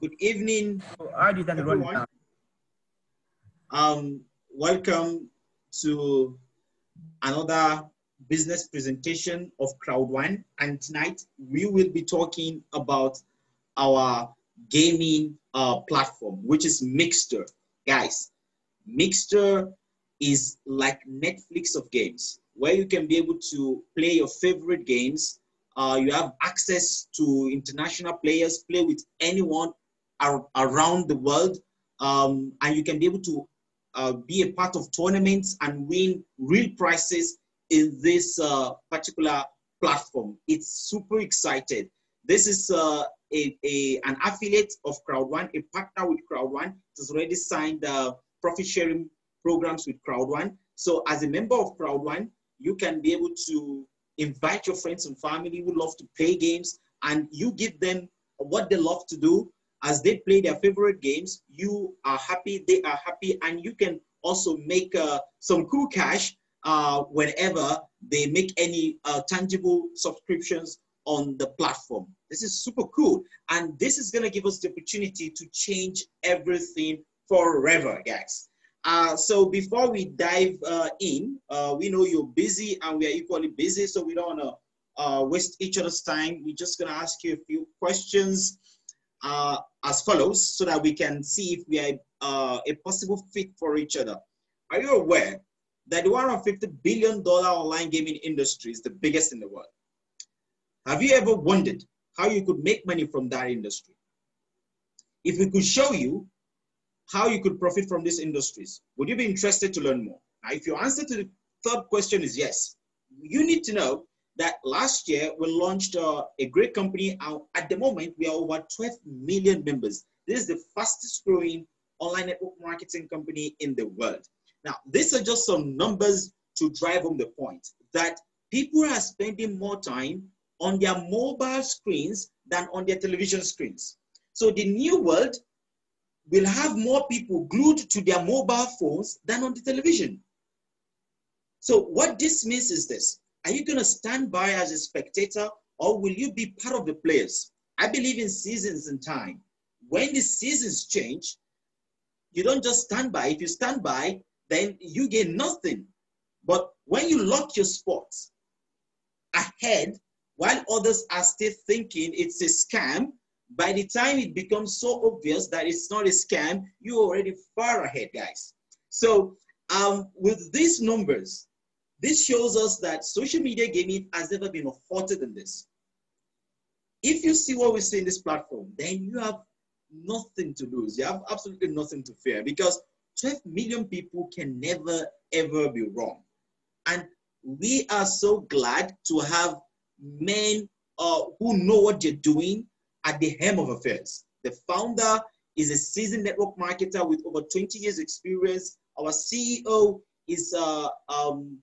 Good evening. How do you everyone. Um, welcome to another business presentation of Crowd1. And tonight we will be talking about our gaming uh, platform, which is Miggster. Guys, Miggster is like Netflix of games, where you can be able to play your favorite games. Uh, you have access to international players, play with anyone ar around the world, um, and you can be able to uh, be a part of tournaments and win real prizes in this uh, particular platform. It's super excited. This is uh, a, a, an affiliate of Crowd1, a partner with Crowd1. It has already signed uh, profit sharing programs with Crowd1. So as a member of Crowd1, you can be able to invite your friends and family who love to play games and you give them what they love to do as they play their favorite games, you are happy, they are happy, and you can also make uh, some cool cash uh, whenever they make any uh, tangible subscriptions on the platform. This is super cool. And this is gonna give us the opportunity to change everything forever, guys. Uh, so before we dive uh, in, uh, we know you're busy and we are equally busy, so we don't wanna uh, waste each other's time. We're just gonna ask you a few questions uh, as follows so that we can see if we are uh, a possible fit for each other. Are you aware that the $150 billion online gaming industry is the biggest in the world? Have you ever wondered how you could make money from that industry? If we could show you how you could profit from these industries, would you be interested to learn more? Now, if your answer to the third question is yes, you need to know that last year we launched uh, a great company. At the moment, we are over 12 million members. This is the fastest growing online network marketing company in the world. Now, these are just some numbers to drive home the point that people are spending more time on their mobile screens than on their television screens. So the new world will have more people glued to their mobile phones than on the television. So what this means is this, are you going to stand by as a spectator or will you be part of the players? I believe in seasons and time. When the seasons change, you don't just stand by. If you stand by, then you gain nothing. But when you lock your spots ahead, while others are still thinking it's a scam, by the time it becomes so obvious that it's not a scam, you're already far ahead, guys. So um, with these numbers, this shows us that social media gaming has never been hotter than this. If you see what we see in this platform, then you have nothing to lose. You have absolutely nothing to fear because 12 million people can never, ever be wrong. And we are so glad to have men uh, who know what they're doing at the helm of affairs. The founder is a seasoned network marketer with over 20 years experience. Our CEO is uh, um,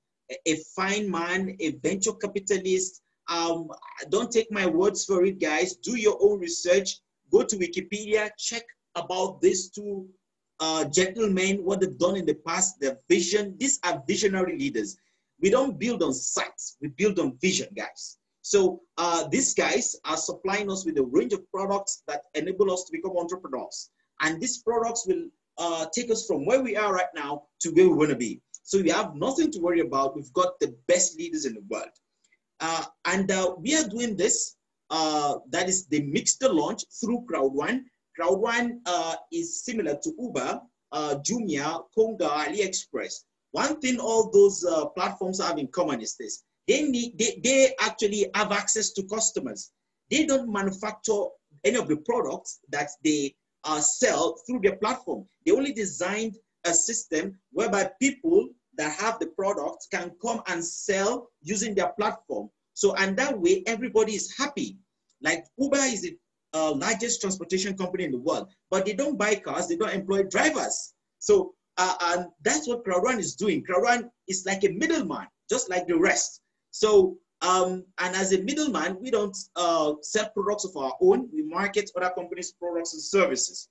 a fine man, a venture capitalist. Um, don't take my words for it, guys. Do your own research. Go to Wikipedia, check about these two uh, gentlemen, what they've done in the past, their vision. These are visionary leaders. We don't build on sites, we build on vision, guys. So uh, these guys are supplying us with a range of products that enable us to become entrepreneurs. And these products will uh, take us from where we are right now to where we want to be. So we have nothing to worry about. We've got the best leaders in the world. Uh, and uh, we are doing this, uh, that is the Miggster launch through Crowd1. Crowd1 uh, is similar to Uber, uh, Jumia, Konga, AliExpress. One thing all those uh, platforms have in common is this. They, need, they, they actually have access to customers. They don't manufacture any of the products that they sell through their platform. They only designed a system whereby people that have the product can come and sell using their platform. So, and that way everybody is happy. Like Uber is the uh, largest transportation company in the world, but they don't buy cars, they don't employ drivers. So, uh, and that's what Crowd1 is doing. Crowd1 is like a middleman, just like the rest. So, um, and as a middleman, we don't uh, sell products of our own. We market other companies' products and services.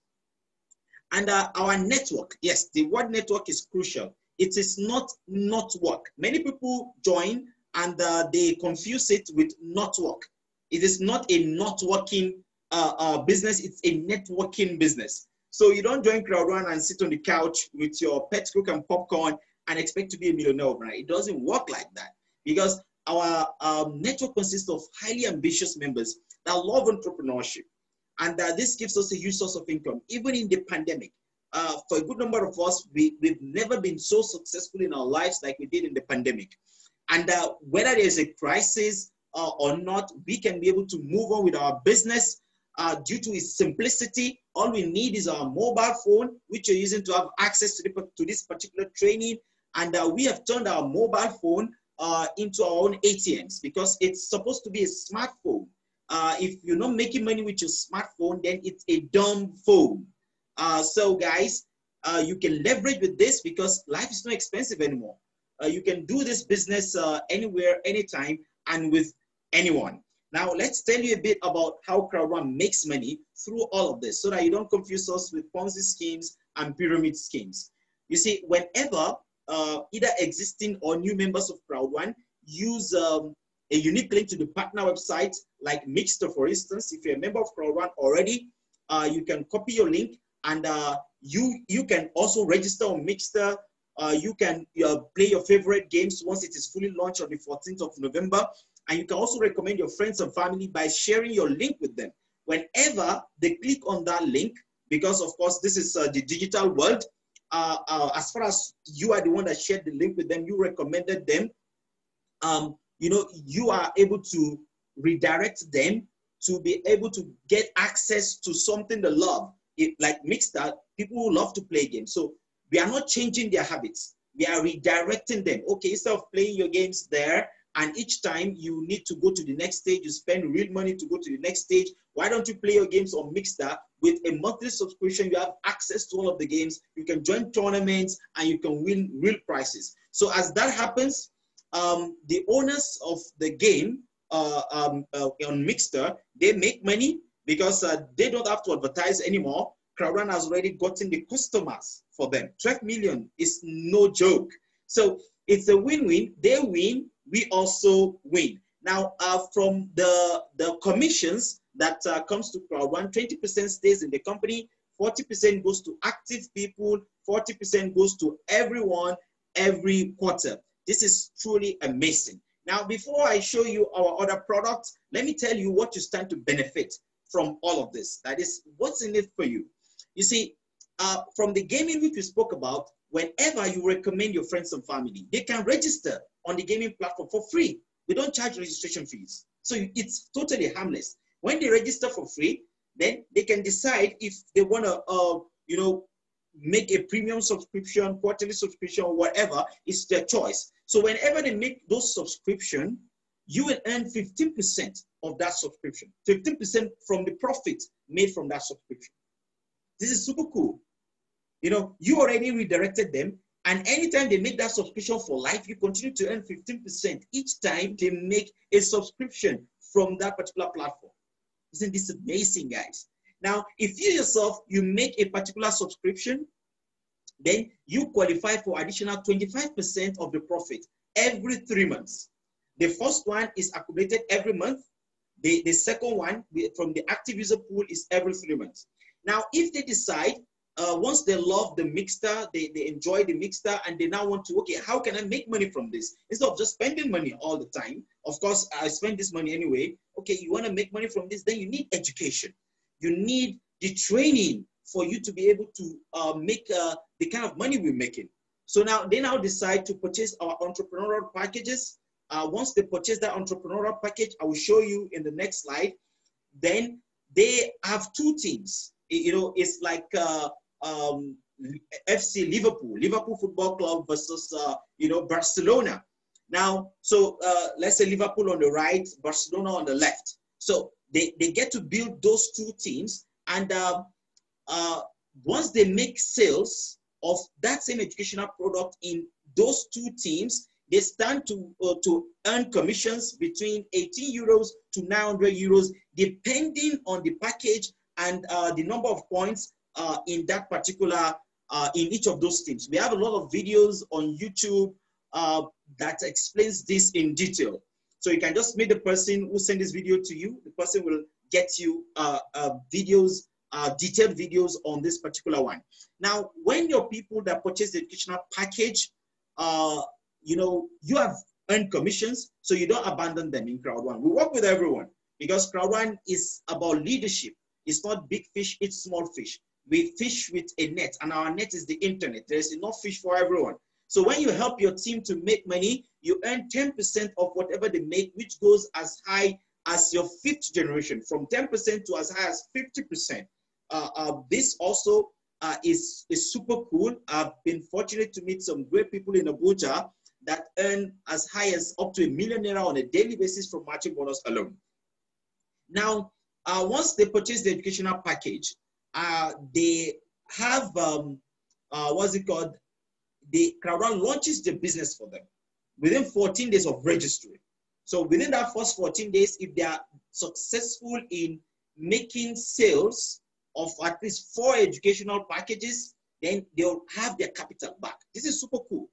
And uh, our network, yes, the word network is crucial. It is not not work. Many people join and uh, they confuse it with not work. It is not a not working uh, uh, business, it's a networking business. So you don't join Crowd One and sit on the couch with your pet cook and popcorn and expect to be a millionaire overnight. It doesn't work like that because our um, network consists of highly ambitious members that love entrepreneurship. And uh, this gives us a huge source of income, even in the pandemic. Uh, for a good number of us, we, we've never been so successful in our lives like we did in the pandemic. And uh, whether there's a crisis uh, or not, we can be able to move on with our business uh, due to its simplicity. All we need is our mobile phone, which you're using to have access to, the, to this particular training. And uh, we have turned our mobile phone into our own ATMs because it's supposed to be a smartphone. If you're not making money with your smartphone, then it's a dumb phone. Uh, so guys, uh, you can leverage with this because life is not expensive anymore. Uh, you can do this business uh, anywhere, anytime, and with anyone. Now, let's tell you a bit about how CrowdOne makes money through all of this so that you don't confuse us with Ponzi schemes and pyramid schemes. You see, whenever uh, either existing or new members of CrowdOne use um, a unique link to the partner website, like Miggster, for instance, if you're a member of CrowdOne already, uh, you can copy your link and uh, you, you can also register on Miggster uh, you can uh, play your favorite games once it is fully launched on the 14th of November. And you can also recommend your friends and family by sharing your link with them. Whenever they click on that link, because of course this is uh, the digital world, uh, uh, as far as you are the one that shared the link with them, you recommended them, um, you know, you are able to redirect them to be able to get access to something they love. It, like Miggster, people who love to play games. So we are not changing their habits. We are redirecting them. Okay, instead of playing your games there, and each time you need to go to the next stage, you spend real money to go to the next stage. Why don't you play your games on Miggster with a monthly subscription? You have access to all of the games. You can join tournaments and you can win real prizes. So as that happens, um, the owners of the game uh, um, uh, on Miggster, they make money because uh, they don't have to advertise anymore. CrowdOne has already gotten the customers for them. 12 million is no joke. So it's a win-win. They win, we also win. Now, uh, from the, the commissions that uh, comes to CrowdOne, 20% stays in the company, 40% goes to active people, 40% goes to everyone every quarter. This is truly amazing. Now, before I show you our other products, let me tell you what you stand to benefit from all of this. That is, what's in it for you? You see, uh, from the gaming which we spoke about, whenever you recommend your friends and family, they can register on the gaming platform for free. We don't charge registration fees. So it's totally harmless. When they register for free, then they can decide if they want to, uh, you know, make a premium subscription, quarterly subscription, or whatever, it's their choice. So whenever they make those subscription, you will earn 15% of that subscription, 15% from the profit made from that subscription. This is super cool. You know, you already redirected them. And anytime they make that subscription for life, you continue to earn 15% each time they make a subscription from that particular platform. Isn't this amazing, guys? Now, if you yourself, you make a particular subscription, then you qualify for additional 25% of the profit every three months. The first one is accumulated every month. The, the second one from the active user pool is every three months. Now, if they decide uh, once they love the Miggster, they, they enjoy the Miggster, and they now want to, okay, how can I make money from this? Instead of just spending money all the time, of course, I spend this money anyway. Okay, you want to make money from this, then you need education. You need the training for you to be able to uh, make uh, the kind of money we're making. So now they now decide to purchase our entrepreneurial packages. Uh, once they purchase that entrepreneurial package, I will show you in the next slide. Then they have two teams. You know, it's like uh, um, FC Liverpool, Liverpool Football Club versus, uh, you know, Barcelona. Now, so uh, let's say Liverpool on the right, Barcelona on the left. So they, they get to build those two teams. And uh, uh, once they make sales of that same educational product in those two teams, they stand to, uh, to earn commissions between 18 euros to 900 euros, depending on the package and uh, the number of points uh, in that particular, uh, in each of those teams. We have a lot of videos on YouTube uh, that explains this in detail. So you can just meet the person who sent this video to you. The person will get you uh, videos, uh, detailed videos on this particular one. Now, when your people that purchase the educational package, uh, you know, you have earned commissions, so you don't abandon them in Crowd One. We work with everyone because Crowd One is about leadership. It's not big fish, it's small fish. We fish with a net, and our net is the internet. There's enough fish for everyone. So when you help your team to make money, you earn 10% of whatever they make, which goes as high as your fifth generation, from 10% to as high as 50%. Uh, uh, this also uh, is, is super cool. I've been fortunate to meet some great people in Abuja that earn as high as up to a million naira on a daily basis from matching bonus alone. Now, uh, once they purchase the educational package, uh, they have, um, uh, what's it called? The Crowd One launches the business for them within 14 days of registry. So within that first 14 days, if they are successful in making sales of at least four educational packages, then they'll have their capital back. This is super cool.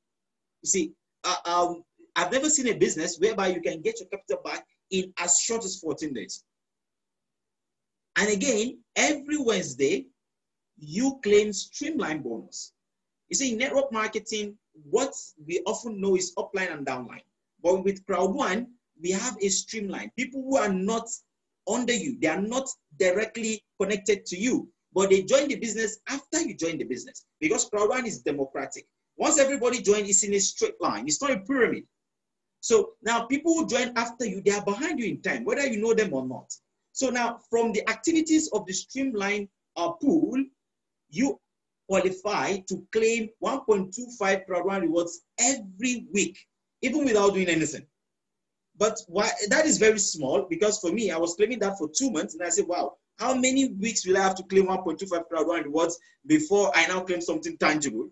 You see, uh, um, I've never seen a business whereby you can get your capital back in as short as 14 days. And again, every Wednesday, you claim streamline bonus. You see, in network marketing, what we often know is upline and downline. But with Crowd One, we have a streamline. People who are not under you, they are not directly connected to you, but they join the business after you join the business because Crowd One is democratic. Once everybody joins, it's in a straight line. It's not a pyramid. So now people who join after you, they are behind you in time, whether you know them or not. So now from the activities of the streamline uh, pool, you qualify to claim 1.25 Crowd One rewards every week, even without doing anything. But why, that is very small because for me, I was claiming that for two months and I said, wow, how many weeks will I have to claim 1.25 Crowd One rewards before I now claim something tangible?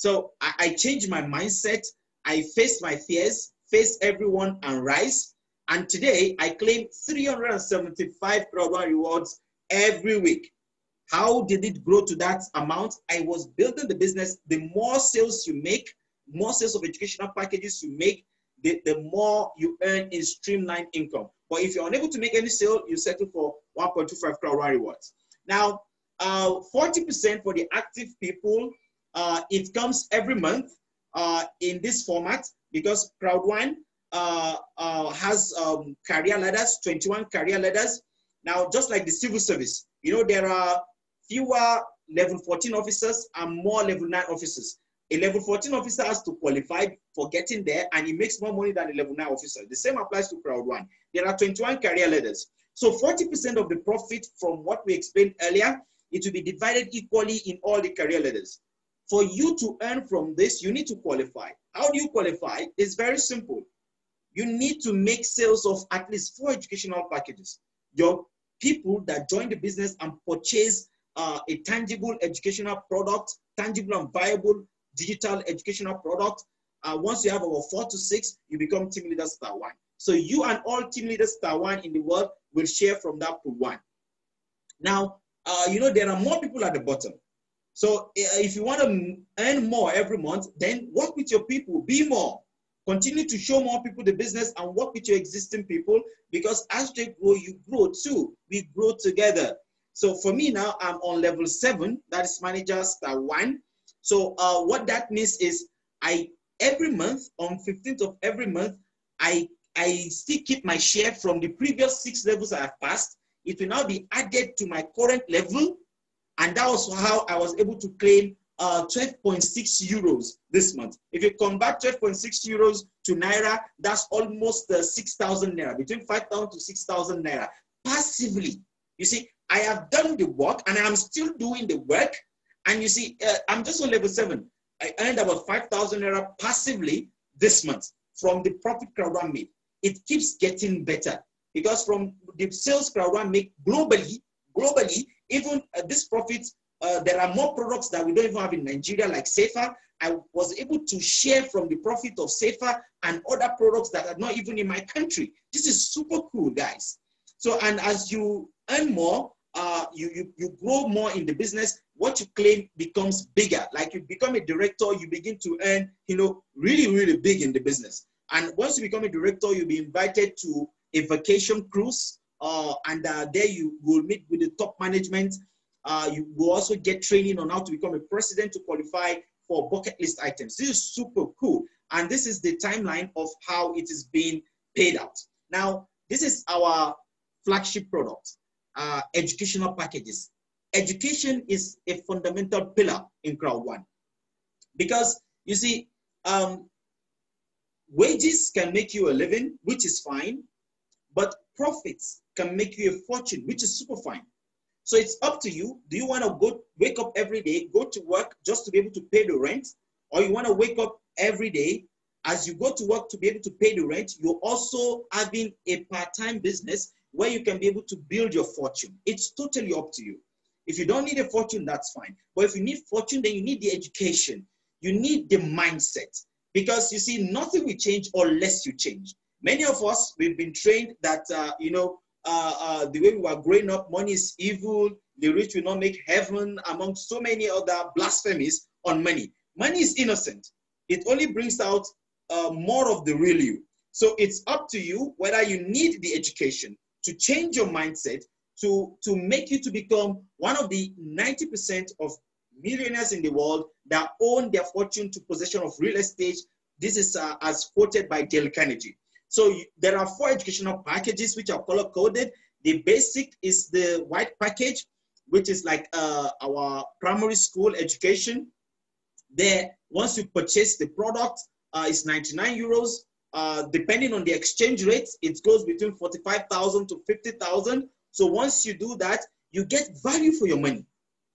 So I, I changed my mindset. I faced my fears, faced everyone and rise. And today I claim 375 Crowd One rewards every week. How did it grow to that amount? I was building the business. The more sales you make, more sales of educational packages you make, the, the more you earn in streamlined income. But if you're unable to make any sale, you settle for 1.25 Crowd One rewards. Now, 40% uh, for the active people uh, it comes every month uh, in this format because Crowd One uh, uh, has um, career ladders, 21 career ladders. Now, just like the civil service, you know, there are fewer level 14 officers and more level 9 officers. A level 14 officer has to qualify for getting there and he makes more money than a level 9 officer. The same applies to Crowd One. There are 21 career ladders. So 40% of the profit from what we explained earlier, it will be divided equally in all the career ladders. For you to earn from this, you need to qualify. How do you qualify? It's very simple. You need to make sales of at least four educational packages. Your people that join the business and purchase uh, a tangible educational product, tangible and viable digital educational product. Uh, once you have over four to six, you become team leader star one. So you and all team leaders star one in the world will share from that pool one. Now, uh, you know, there are more people at the bottom. So eh, if you want to earn more every month, then work with your people, be more. Continue to show more people the business and work with your existing people because as they grow, you grow too. We grow together. So for me now, I'm on level seven, that is manager star one. So uh, what that means is I every month on 15th of every month, I I still keep my share from the previous six levels I have passed. It will now be added to my current level and that was how I was able to claim uh, 12.6 euros this month. If you convert 12.6 euros to Naira, that's almost uh, 6,000 Naira, between 5,000 to 6,000 Naira, passively. You see, I have done the work and I'm still doing the work. And you see, uh, I'm just on level seven. I earned about 5,000 Naira passively this month from the profit Crowd made. It keeps getting better because from the sales Crowd make globally, globally, even uh, this profit, uh, there are more products that we don't even have in Nigeria, like Safer. I was able to share from the profit of Safer and other products that are not even in my country. This is super cool, guys. So, and as you earn more, uh, you, you, you grow more in the business, what you claim becomes bigger. Like you become a director, you begin to earn, you know, really, really big in the business. And once you become a director, you'll be invited to a vacation cruise uh, and uh, there you will meet with the top management. Uh, you will also get training on how to become a president to qualify for bucket list items. This is super cool. And this is the timeline of how it is being paid out. Now, this is our flagship product, uh, educational packages. Education is a fundamental pillar in Crowd One because you see, um, wages can make you a living, which is fine, but profits can make you a fortune, which is super fine. So it's up to you. Do you want to go wake up every day, go to work just to be able to pay the rent? Or you want to wake up every day as you go to work to be able to pay the rent, you're also having a part-time business where you can be able to build your fortune. It's totally up to you. If you don't need a fortune, that's fine. But if you need fortune, then you need the education. You need the mindset. Because you see, nothing will change unless you change. Many of us, we've been trained that, uh, you know, uh, uh, the way we were growing up, money is evil, the rich will not make heaven, among so many other blasphemies on money. Money is innocent. It only brings out uh, more of the real you. So it's up to you whether you need the education to change your mindset to, to make you to become one of the 90% of millionaires in the world that own their fortune to possession of real estate. This is uh, as quoted by Dale Carnegie. So there are four educational packages which are color coded. The basic is the white package, which is like uh, our primary school education. There, once you purchase the product, uh, it's 99 euros. Uh, depending on the exchange rate, it goes between 45,000 to 50,000. So once you do that, you get value for your money.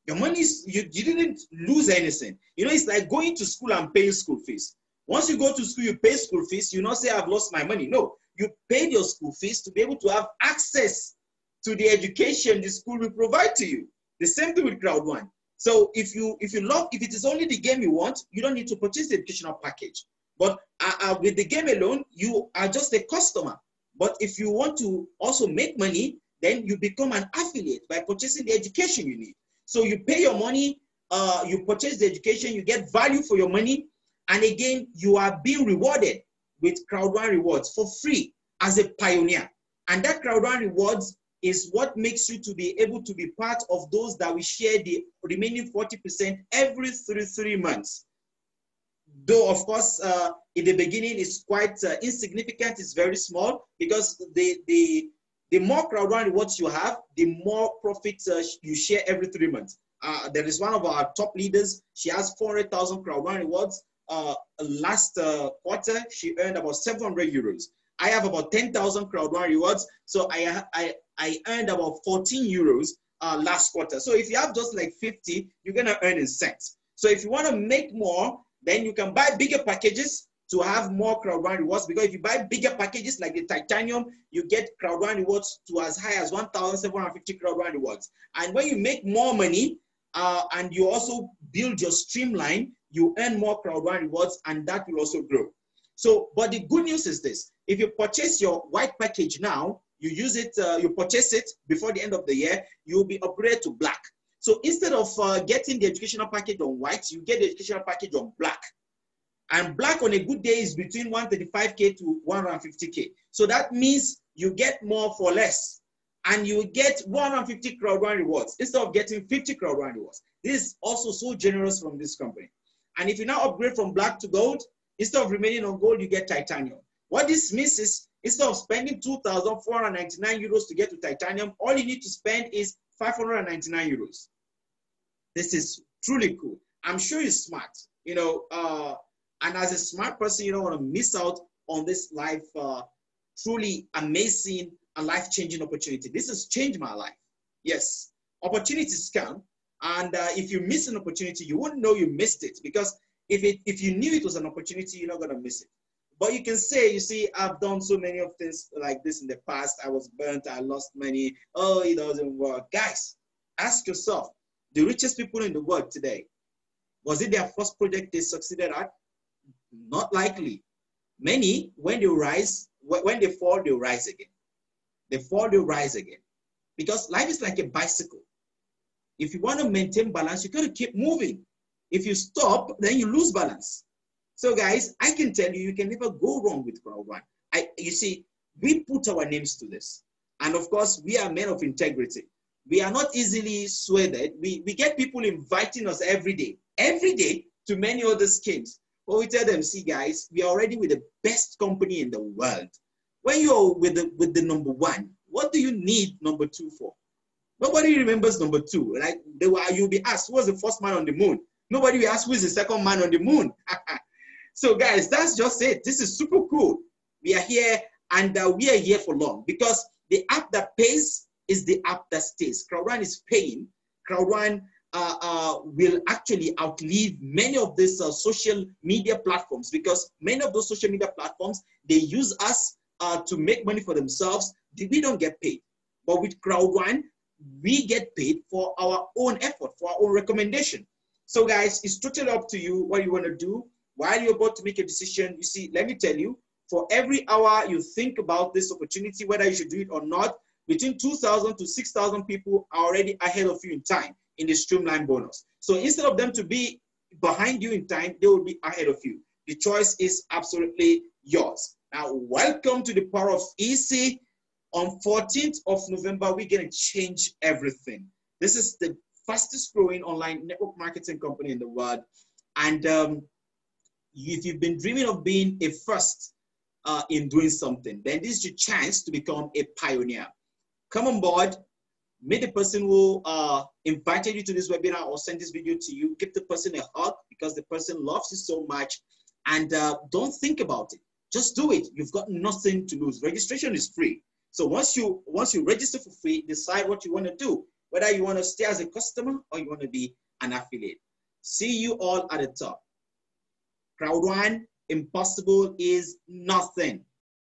Your money is, you, you didn't lose anything. You know, it's like going to school and paying school fees. Once you go to school, you pay school fees. You not say, I've lost my money. No, you paid your school fees to be able to have access to the education the school will provide to you. The same thing with Crowd One. So if you if you love if it is only the game you want, you don't need to purchase the educational package. But uh, uh, with the game alone, you are just a customer. But if you want to also make money, then you become an affiliate by purchasing the education you need. So you pay your money, uh, you purchase the education, you get value for your money, and again, you are being rewarded with Crowd One rewards for free as a pioneer. And that Crowd One rewards is what makes you to be able to be part of those that we share the remaining 40% every three, three months. Though, of course, uh, in the beginning, it's quite uh, insignificant, it's very small because the, the, the more Crowd One rewards you have, the more profits uh, you share every three months. Uh, there is one of our top leaders, she has 400,000 Crowd One rewards uh, last uh, quarter, she earned about 700 euros. I have about 10,000 crowd one rewards. So I, I, I earned about 14 euros uh, last quarter. So if you have just like 50, you're going to earn in cents. So if you want to make more, then you can buy bigger packages to have more crowd one rewards because if you buy bigger packages like the titanium, you get crowd one rewards to as high as 1,750 crowd one rewards. And when you make more money uh, and you also build your streamline, you earn more crowd one rewards and that will also grow. So, but the good news is this, if you purchase your white package now, you use it, uh, you purchase it before the end of the year, you'll be upgraded to black. So instead of uh, getting the educational package on white, you get the educational package on black. And black on a good day is between 135K to 150K. So that means you get more for less. And you get 150 crowd one rewards instead of getting 50 crowd one rewards. This is also so generous from this company. And if you now upgrade from black to gold, instead of remaining on gold, you get titanium. What this means is instead of spending 2,499 euros to get to titanium, all you need to spend is 599 euros. This is truly cool. I'm sure you're smart, you know, uh, and as a smart person, you don't want to miss out on this life, uh, truly amazing and life-changing opportunity. This has changed my life. Yes, opportunities come, and uh, if you miss an opportunity, you wouldn't know you missed it because if, it, if you knew it was an opportunity, you're not going to miss it. But you can say, you see, I've done so many of things like this in the past. I was burnt, I lost money. Oh, it doesn't work. Guys, ask yourself the richest people in the world today, was it their first project they succeeded at? Not likely. Many, when they rise, when they fall, they rise again. They fall, they rise again. Because life is like a bicycle. If you want to maintain balance, you got to keep moving. If you stop, then you lose balance. So guys, I can tell you, you can never go wrong with One. I, you see, we put our names to this. And of course, we are men of integrity. We are not easily swayed. We, we get people inviting us every day, every day to many other schemes. But we tell them, see, guys, we are already with the best company in the world. When you're with the, with the number one, what do you need number two for? Nobody remembers number two. Like they were, you'll be asked, who was the first man on the moon? Nobody will ask who is the second man on the moon. so, guys, that's just it. This is super cool. We are here and uh, we are here for long because the app that pays is the app that stays. Crowd1 is paying. Crowd1 uh, uh, will actually outlive many of these uh, social media platforms because many of those social media platforms, they use us uh, to make money for themselves. We don't get paid. But with Crowd1, we get paid for our own effort, for our own recommendation. So guys, it's totally up to you what you want to do. While you're about to make a decision, you see, let me tell you, for every hour you think about this opportunity, whether you should do it or not, between 2,000 to 6,000 people are already ahead of you in time in the streamline bonus. So instead of them to be behind you in time, they will be ahead of you. The choice is absolutely yours. Now, welcome to the power of EC. On 14th of November, we're going to change everything. This is the fastest growing online network marketing company in the world. And um, if you've been dreaming of being a first uh, in doing something, then this is your chance to become a pioneer. Come on board, meet the person who uh, invited you to this webinar or sent this video to you. Give the person a hug because the person loves you so much. And uh, don't think about it. Just do it. You've got nothing to lose. Registration is free. So once you once you register for free, decide what you want to do. Whether you want to stay as a customer or you want to be an affiliate. See you all at the top. Crowd1, impossible is nothing.